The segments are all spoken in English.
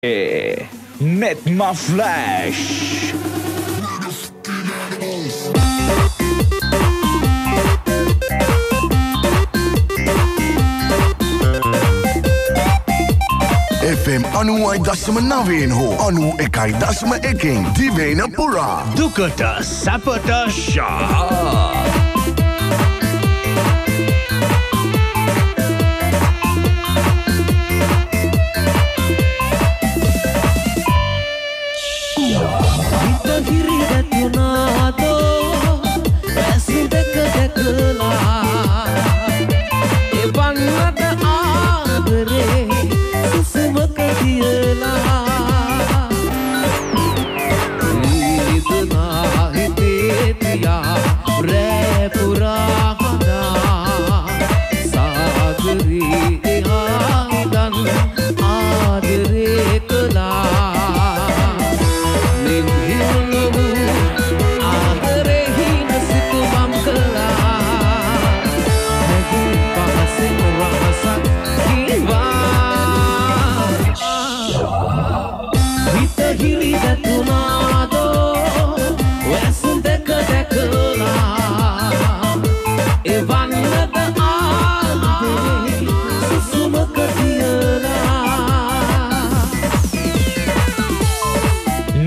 Met my flash. FM anu ai dasma naveen ho anu ekai dasma eking divena pura dukata sapata shah ගිරියැතුනා හදෝ ඇසිදක දැකලා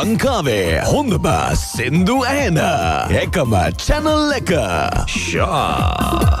Langkawi, Honda Sindhu Aina, Ekama Channel Leka, Shah.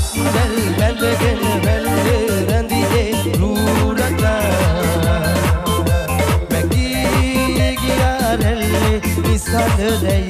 ஆத்திரல் வெல்லுகிற வெல்லு ரந்தியே ரூடத்தா மெக்கீகியாரல் விசாதலை